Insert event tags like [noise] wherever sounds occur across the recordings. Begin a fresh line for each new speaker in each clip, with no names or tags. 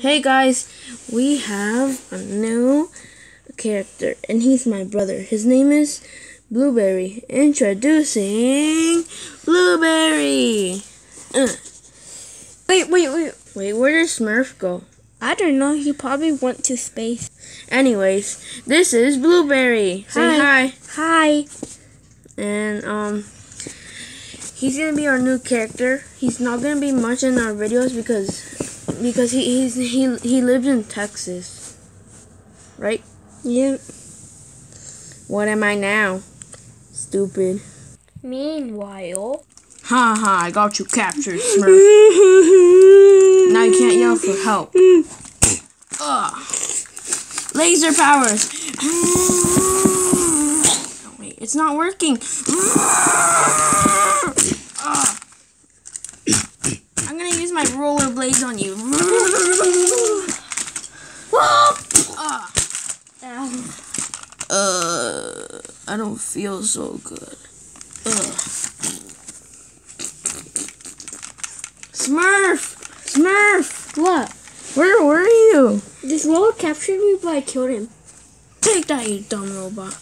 Hey guys, we have a new character, and he's my brother. His name is Blueberry. Introducing Blueberry. Uh.
Wait, wait, wait.
Wait, where did Smurf go?
I don't know. He probably went to space.
Anyways, this is Blueberry. Say hi.
Hi.
And um, he's gonna be our new character. He's not gonna be much in our videos because because he he's, he he lives in Texas, right?
Yep.
What am I now? Stupid.
Meanwhile.
Ha ha! I got you captured, [laughs] Smurf. now you can't yell for help. Ugh. Laser powers. [sighs] Oh, wait, it's not working. Ugh. I'm gonna use my roller blades on you. Uh, I don't feel so good. Ugh. Smurf! Smurf!
What?
Where were you?
This robot captured me, but I killed him.
Take that, you dumb robot.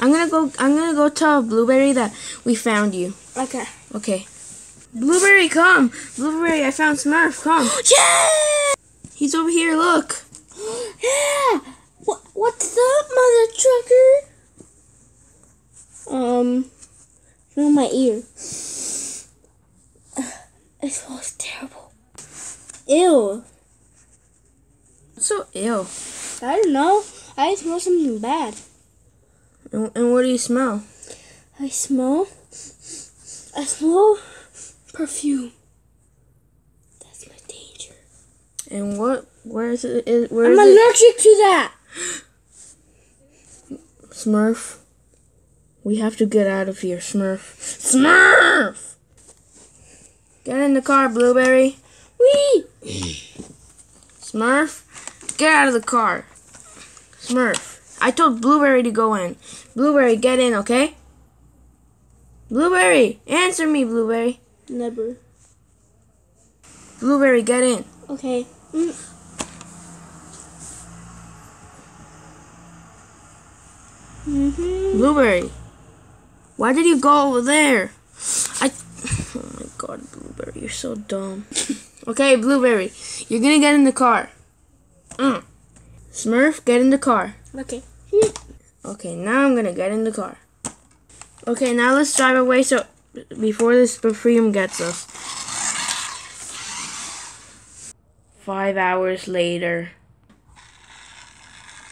I'm gonna go. I'm gonna go tell Blueberry that we found you.
Okay.
Okay. Blueberry, come! Blueberry, I found Smurf. Come. [gasps]
Yeah!
He's over here. Look. [gasps]
Yeah! What, what's up, mother trucker? Um, in my ear. [sighs] It smells terrible. Ew.
So ill.
I don't know. I smell something bad.
And, and what do you smell?
I smell. I smell perfume. That's my danger.
And what? Where is it? Is, where
I'm
is it?
allergic to that.
Smurf. We have to get out of here, Smurf. Smurf! Get in the car, Blueberry.
Wee!
Smurf, get out of the car. Smurf, I told Blueberry to go in. Blueberry, get in, okay? Blueberry, answer me, Blueberry.
Never.
Blueberry, get in.
Okay. Mm. Mm-hmm.
Blueberry, why did you go over there? I. [sighs] Oh my god, Blueberry, you're so dumb. [laughs] Okay, Blueberry, you're gonna get in the car. Mm. Smurf, get in the car.
Okay.
Okay, now I'm gonna get in the car. Okay, now let's drive away so before this perfume gets us. Five hours later.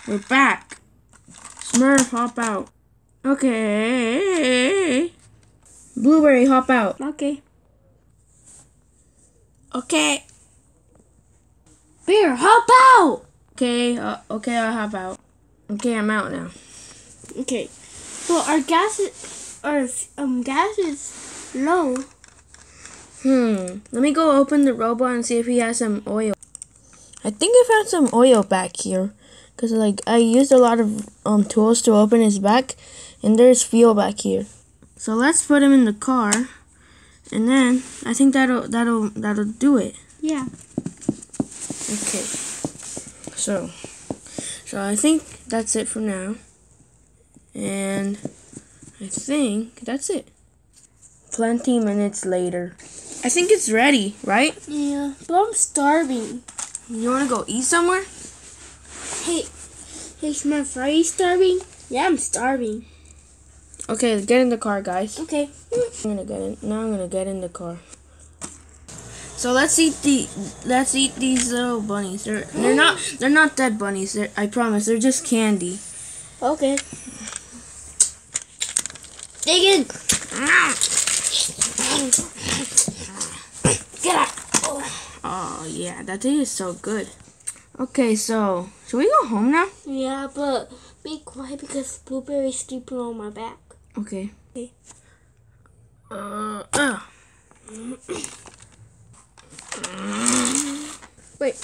We're back. Smurf, hop out. Okay. Blueberry, hop out.
Okay.
Okay.
Bear, hop out!
Okay, uh, okay, I'll hop out. Okay, I'm out now.
Okay. Well, our gas is, our um gas is low.
Hmm. Let me go open the robot and see if he has some oil. I think I found some oil back here. Cause like I used a lot of um tools to open his back, and there's fuel back here. So let's put him in the car, and then I think that'll that'll that'll do it.
Yeah.
Okay. So, so I think that's it for now. And I think that's it. Plenty minutes later. I think it's ready, right?
Yeah, but I'm starving.
You wanna go eat somewhere?
Hey, hey Smurf, are you starving? Yeah, I'm starving.
Okay, get in the car, guys.
Okay.
I'm gonna get in. Now I'm gonna get in the car. So let's eat the let's eat these little bunnies. They're they're not they're not dead bunnies. They're, I promise. They're just candy.
Okay. Dig in. Get out.
Oh yeah, that thing is so good. Okay, so should we go home now?
Yeah, but be quiet because Blueberry's sleeping on my back.
Okay.
Okay.
Uh, uh.
Wait.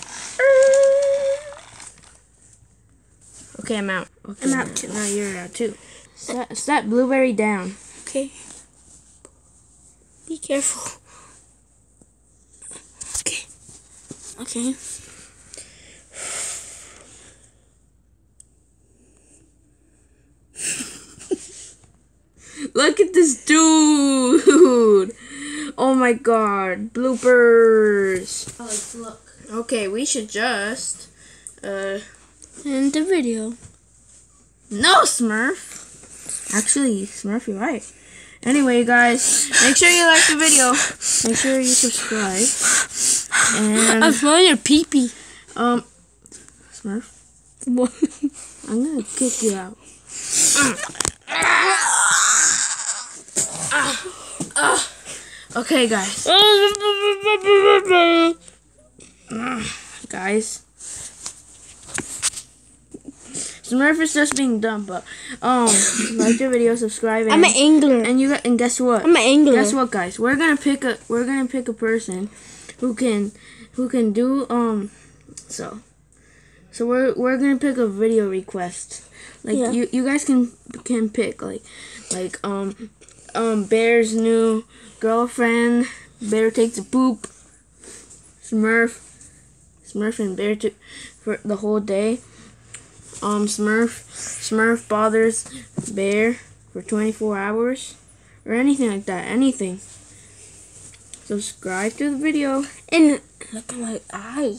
Okay, I'm out. Okay,
I'm out too.
Now you're out too. Set, set blueberry down.
Okay. Be careful. Okay. Okay. [laughs]
Look at this dude. Oh my god. Bloopers.
Look.
Okay, we should just uh
end the video.
No, Smurf. Actually, Smurf, you're right. Anyway, guys, make sure you like the video. Make sure you subscribe.
I'm
And
smelling your pee pee.
um, Smurf, What? I'm gonna kick you out. Okay, guys. [laughs] guys. Smurf is just being dumb, but um, like the video, subscribe, and,
I'm an angler.
and you and guess what?
I'm an angler.
Guess what, guys? We're gonna pick a we're gonna pick a person who can who can do um so so we're we're gonna pick a video request. Like
Yeah.
you you guys can can pick like like um um Bear's new girlfriend. Bear takes a poop. Smurf. Smurf and Bear took for the whole day. Um Smurf Smurf bothers Bear for 24 hours or anything like that. Anything. Subscribe to the video.
And look at my eye.